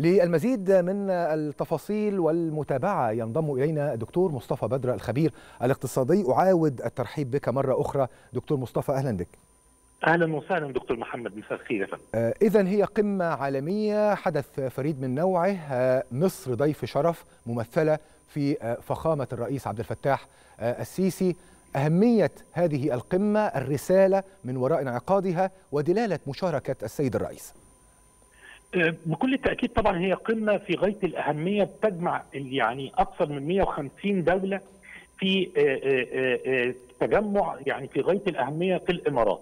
للمزيد من التفاصيل والمتابعة ينضم إلينا دكتور مصطفى بدر الخبير الاقتصادي. أعاود الترحيب بك مرة أخرى. دكتور مصطفى أهلا بك. أهلا وسهلا دكتور محمد مساء الخير آه اذا هي قمة عالمية حدث فريد من نوعه. آه مصر ضيف شرف ممثلة في آه فخامة الرئيس عبد الفتاح السيسي. أهمية هذه القمة الرسالة من وراء انعقادها ودلالة مشاركة السيد الرئيس. بكل تاكيد طبعا هي قمة في غاية الأهمية بتجمع يعني أكثر من 150 دولة في تجمع يعني في غاية الأهمية في الإمارات.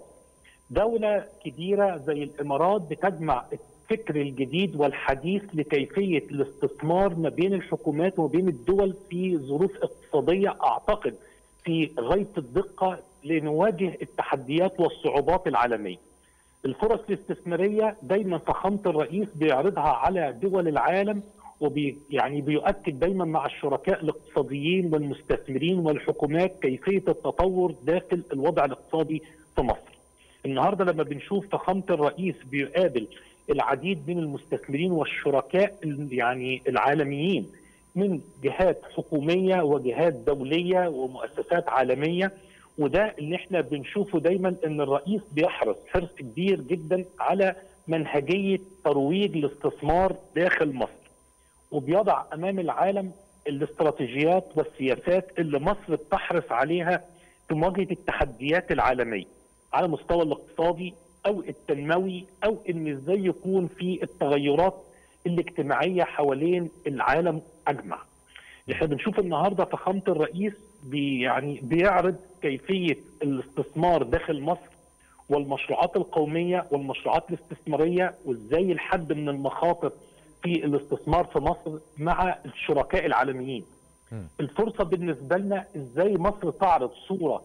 دولة كبيرة زي الإمارات بتجمع الفكر الجديد والحديث لكيفية الاستثمار ما بين الحكومات وبين الدول في ظروف اقتصادية أعتقد في غاية الدقة لنواجه التحديات والصعوبات العالمية. الفرص الاستثمارية دايما فخامة الرئيس بيعرضها على دول العالم وبي يعني بيؤكد دايما مع الشركاء الاقتصاديين والمستثمرين والحكومات كيفية التطور داخل الوضع الاقتصادي في مصر. النهارده لما بنشوف فخامة الرئيس بيقابل العديد من المستثمرين والشركاء يعني العالميين من جهات حكومية وجهات دولية ومؤسسات عالمية وده اللي إحنا بنشوفه دايما إن الرئيس بيحرص حرص كبير جدا على منهجية ترويج الاستثمار داخل مصر وبيضع أمام العالم الاستراتيجيات والسياسات اللي مصر بتحرص عليها في مواجهة التحديات العالمية على المستوى الاقتصادي أو التنموي أو إن إزاي يكون في التغيرات الاجتماعية حوالين العالم أجمع. إحنا بنشوف النهارده فخامة الرئيس بي يعني بيعرض كيفية الاستثمار داخل مصر والمشروعات القومية والمشروعات الاستثمارية وازاي الحد من المخاطر في الاستثمار في مصر مع الشركاء العالميين. الفرصة بالنسبة لنا إزاي مصر تعرض صورة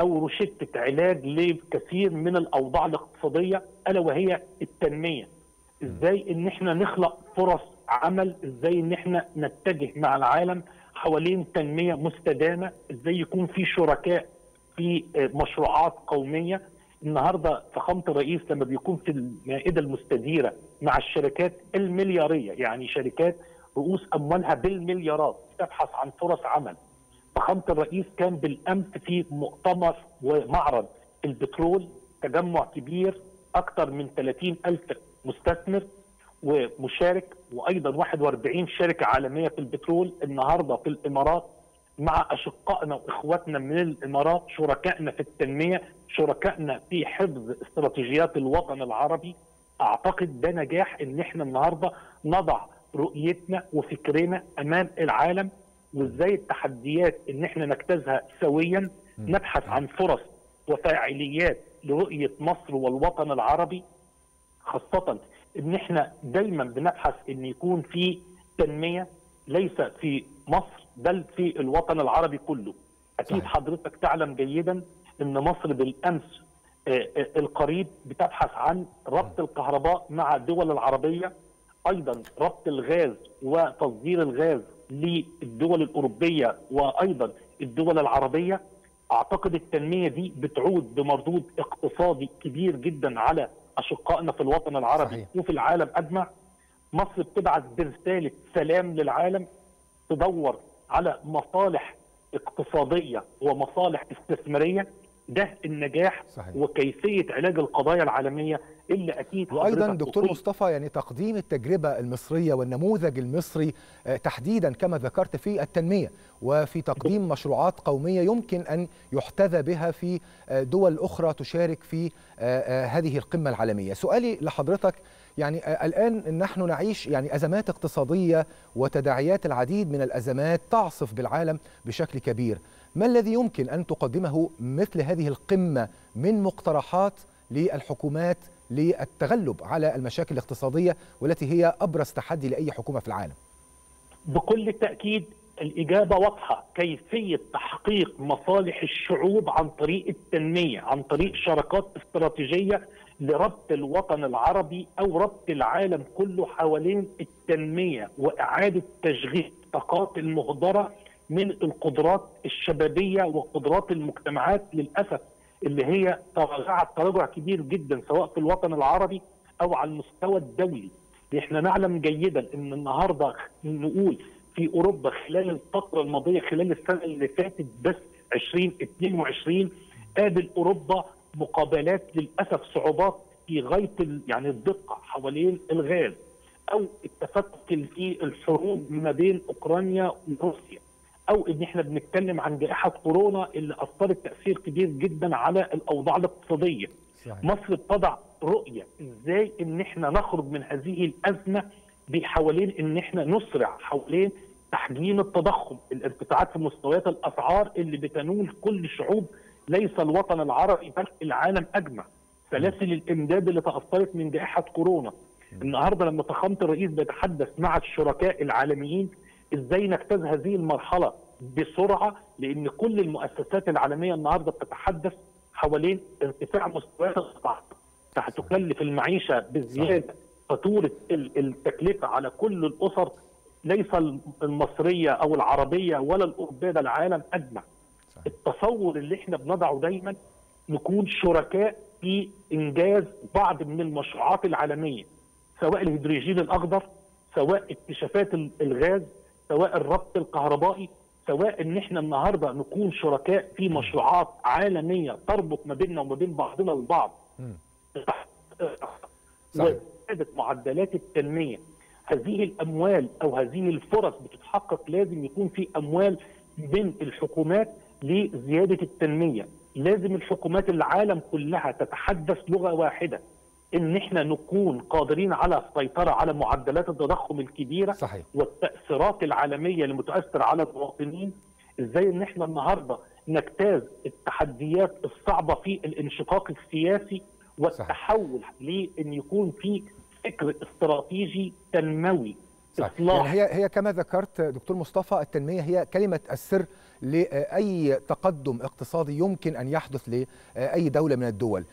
أو روشتة علاج لكثير من الأوضاع الاقتصادية ألا وهي التنمية. إزاي إن إحنا نخلق فرص عمل، إزاي إن إحنا نتجه مع العالم حوالين تنمية مستدامة، إزاي يكون في شركاء في مشروعات قومية. النهارده فخامة الرئيس لما بيكون في المائدة المستديرة مع الشركات المليارية يعني شركات رؤوس أموالها بالمليارات تبحث عن فرص عمل. فخامة الرئيس كان بالامس في مؤتمر ومعرض البترول تجمع كبير أكثر من 30 ألف مستثمر ومشارك وأيضا 41 شركة عالمية في البترول النهارده في الإمارات مع أشقائنا وإخواتنا من الإمارات شركائنا في التنمية شركائنا في حفظ استراتيجيات الوطن العربي. أعتقد ده نجاح إن إحنا النهارده نضع رؤيتنا وفكرنا أمام العالم وإزاي التحديات إن إحنا نجتازها سويا نبحث عن فرص وفاعليات لرؤية مصر والوطن العربي. خاصة إن إحنا دايما بنبحث إن يكون في تنمية ليس في مصر بل في الوطن العربي كله. أكيد صحيح. حضرتك تعلم جيدا إن مصر بالأمس القريب بتبحث عن ربط الكهرباء مع الدول العربية أيضا ربط الغاز وتصدير الغاز للدول الأوروبية وأيضا الدول العربية أعتقد التنمية دي بتعود بمردود اقتصادي كبير جدا على أشقائنا في الوطن العربي صحيح. وفي العالم أجمع مصر بتبعث برساله سلام للعالم تدور على مصالح اقتصادية ومصالح استثمارية ده النجاح صحيح. وكيفية علاج القضايا العالمية اللي أكيد وأيضا دكتور مصطفى يعني تقديم التجربة المصرية والنموذج المصري تحديدا كما ذكرت في التنمية وفي تقديم مشروعات قومية يمكن أن يحتذى بها في دول أخرى تشارك في هذه القمة العالمية. سؤالي لحضرتك يعني الآن نحن نعيش يعني أزمات اقتصادية وتداعيات العديد من الأزمات تعصف بالعالم بشكل كبير. ما الذي يمكن أن تقدمه مثل هذه القمة من مقترحات للحكومات للتغلب على المشاكل الاقتصادية والتي هي أبرز تحدي لأي حكومة في العالم؟ بكل تأكيد الإجابة واضحة، كيفية تحقيق مصالح الشعوب عن طريق التنمية، عن طريق شراكات استراتيجية لربط الوطن العربي أو ربط العالم كله حوالين التنمية وإعادة تشغيل الطاقات المهدرة من القدرات الشبابية وقدرات المجتمعات للأسف اللي هي تراجعت تراجع كبير جدا سواء في الوطن العربي أو على المستوى الدولي. إحنا نعلم جيدا إن النهارده نقول في أوروبا خلال الفترة الماضية خلال السنة اللي فاتت بس 2022 قابل أوروبا مقابلات للأسف صعوبات في غاية يعني الدقة حوالين الغاز أو التفتت في الحروب ما بين أوكرانيا وروسيا. أو إن إحنا بنتكلم عن جائحة كورونا اللي أثرت تأثير كبير جدا على الأوضاع الاقتصادية. صحيح. مصر بتضع رؤية إزاي إن إحنا نخرج من هذه الأزمة بحوالين إن إحنا نسرع حوالين تحجيم التضخم، الارتفاعات في مستويات الأسعار اللي بتنول كل شعوب ليس الوطن العربي بل العالم أجمع. سلاسل الإمداد اللي تأثرت من جائحة كورونا. النهارده لما فخامه الرئيس بيتحدث مع الشركاء العالميين إزاي نجتاز هذه المرحلة بسرعة لأن كل المؤسسات العالمية النهارده بتتحدث حوالين ارتفاع مستويات الاسعار هتكلف المعيشة بزيادة فاتورة التكلفة على كل الأسر ليس المصرية أو العربية ولا الأوروبية ده العالم أجمع. التصور اللي إحنا بنضعه دايما نكون شركاء في إنجاز بعض من المشروعات العالمية سواء الهيدروجين الأخضر سواء اكتشافات الغاز سواء الربط الكهربائي. سواء إن إحنا النهارده نكون شركاء في مشروعات عالمية تربط ما بيننا وما بين بعضنا البعض. وزياده معدلات التنمية. هذه الأموال أو هذه الفرص بتتحقق لازم يكون في أموال من الحكومات لزيادة التنمية. لازم الحكومات العالم كلها تتحدث لغة واحدة. إن إحنا نكون قادرين على السيطرة على معدلات التضخم الكبيرة صحيح. والتأثيرات العالمية اللي على المواطنين إزاي إن إحنا النهارده نجتاز التحديات الصعبة في الانشقاق السياسي والتحول لإن يكون في فكر استراتيجي تنموي صحيح. يعني هي هي كما ذكرت دكتور مصطفى التنمية هي كلمة السر لأي تقدم اقتصادي يمكن أن يحدث لأي دولة من الدول.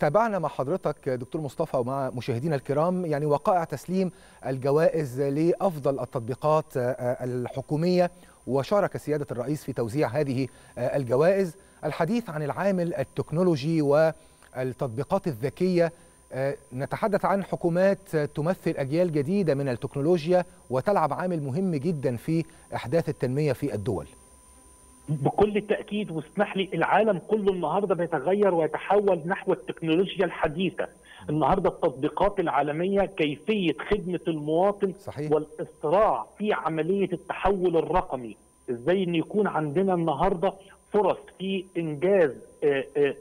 تابعنا مع حضرتك دكتور مصطفى ومع مشاهدينا الكرام يعني وقائع تسليم الجوائز لأفضل التطبيقات الحكومية وشارك سيادة الرئيس في توزيع هذه الجوائز. الحديث عن العامل التكنولوجي والتطبيقات الذكية نتحدث عن حكومات تمثل أجيال جديدة من التكنولوجيا وتلعب عامل مهم جدا في أحداث التنمية في الدول. بكل تأكيد واسمح لي العالم كله النهارده بيتغير ويتحول نحو التكنولوجيا الحديثة. النهارده التطبيقات العالمية كيفية خدمة المواطن صحيح. والإسراع في عملية التحول الرقمي. إزاي إن يكون عندنا النهارده فرص في إنجاز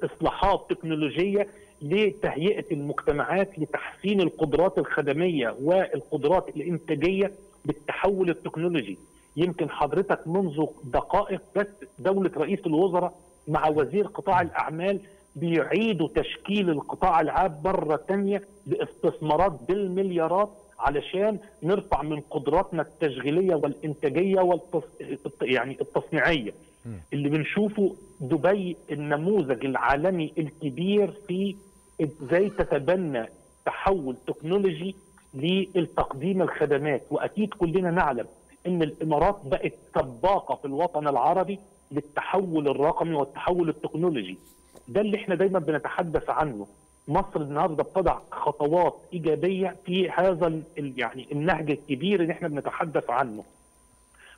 إصلاحات تكنولوجية لتهيئة المجتمعات لتحسين القدرات الخدمية والقدرات الإنتاجية بالتحول التكنولوجي. يمكن حضرتك منذ دقائق بس دولة رئيس الوزراء مع وزير قطاع الأعمال بيعيدوا تشكيل القطاع العام مرة ثانية باستثمارات بالمليارات علشان نرفع من قدراتنا التشغيلية والإنتاجية والتص... يعني التصنيعية. اللي بنشوفه دبي النموذج العالمي الكبير في إزاي تتبنى تحول تكنولوجي لتقديم الخدمات. وأكيد كلنا نعلم إن الإمارات بقت سباقه في الوطن العربي للتحول الرقمي والتحول التكنولوجي. ده اللي إحنا دايما بنتحدث عنه. مصر النهارده بتضع خطوات إيجابية في هذا يعني النهج الكبير اللي إحنا بنتحدث عنه.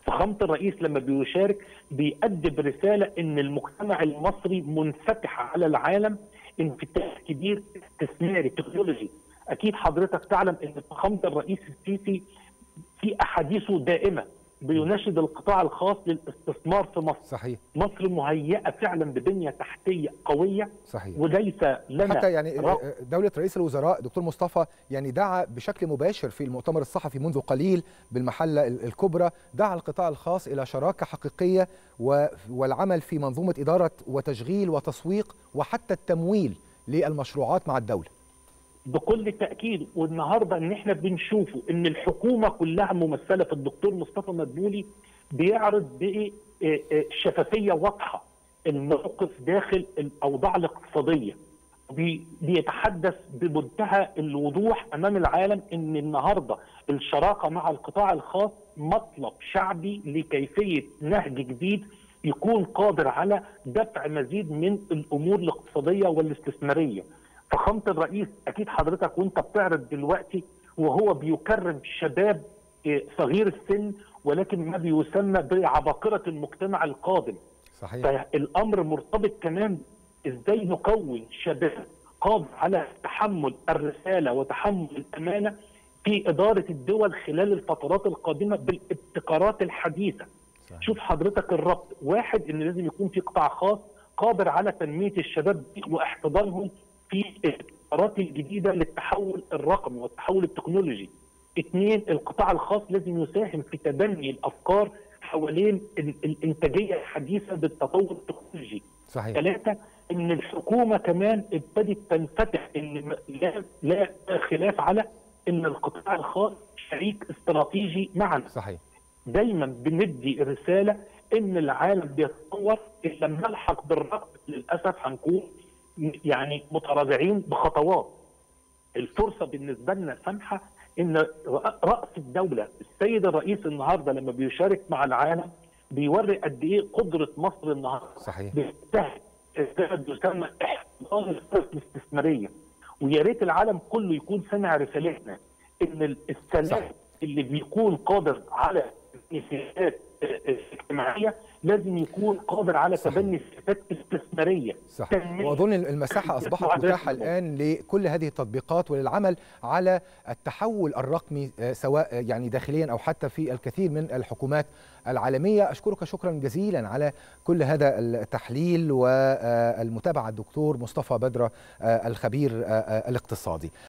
فخامة الرئيس لما بيشارك بيقدم رسالة إن المجتمع المصري منفتح على العالم انفتاح كبير استثماري تكنولوجي. أكيد حضرتك تعلم إن فخامه الرئيس السيسي في أحاديثه دائمة. بيناشد القطاع الخاص للاستثمار في مصر. صحيح. مصر مهيئة فعلا ببنيه تحتية قوية صحيح. وليس لنا حتى يعني دولة رئيس الوزراء دكتور مصطفى يعني دعا بشكل مباشر في المؤتمر الصحفي منذ قليل بالمحلة الكبرى دعا القطاع الخاص إلى شراكة حقيقية والعمل في منظومة إدارة وتشغيل وتسويق وحتى التمويل للمشروعات مع الدولة. بكل تأكيد والنهارده إن إحنا بنشوفه إن الحكومة كلها ممثلة في الدكتور مصطفى مدبولي بيعرض بشفافيه واضحة الموقف داخل الأوضاع الاقتصادية بيتحدث بمنتهى الوضوح أمام العالم إن النهارده الشراكة مع القطاع الخاص مطلب شعبي لكيفية نهج جديد يكون قادر على دفع مزيد من الأمور الاقتصادية والاستثمارية. فخامة الرئيس أكيد حضرتك وأنت بتعرض دلوقتي وهو بيكرم شباب صغير السن ولكن ما بيسمى بعباقرة المجتمع القادم صحيح فالأمر مرتبط كمان إزاي نكون شباب قادر على تحمل الرسالة وتحمل الأمانة في إدارة الدول خلال الفترات القادمة بالابتكارات الحديثة. صحيح. شوف حضرتك الربط، واحد إن لازم يكون في قطاع خاص قادر على تنمية الشباب واحتضانهم في الابتكارات الجديدة للتحول الرقمي والتحول التكنولوجي. اثنين القطاع الخاص لازم يساهم في تبني الأفكار حوالين الإنتاجية الحديثة بالتطور التكنولوجي. صحيح. ثلاثة إن الحكومة كمان ابتدت تنفتح إن لا لا خلاف على إن القطاع الخاص شريك استراتيجي معنا. صحيح. دايما بندي رسالة إن العالم بيتطور ان لم نلحق بالرقم للأسف هنكون يعني متراجعين بخطوات. الفرصة بالنسبة لنا سامحه إن رأس الدولة السيد الرئيس النهارده لما بيشارك مع العالم بيوري قد إيه قدرة مصر النهارده صحيح. بيجتهد يسمى إحتضان الفرص الاستثمارية. ويا ريت العالم كله يكون سمع رسالتنا إن السلام اللي بيكون قادر على السياسات الاجتماعيه لازم يكون قادر على تبني السياسات الاستثمارية. صح. وأظن المساحة أصبحت متاحة الآن لكل هذه التطبيقات وللعمل على التحول الرقمي سواء يعني داخليا أو حتى في الكثير من الحكومات العالمية. أشكرك شكرا جزيلا على كل هذا التحليل والمتابعة الدكتور مصطفى بدرة الخبير الاقتصادي.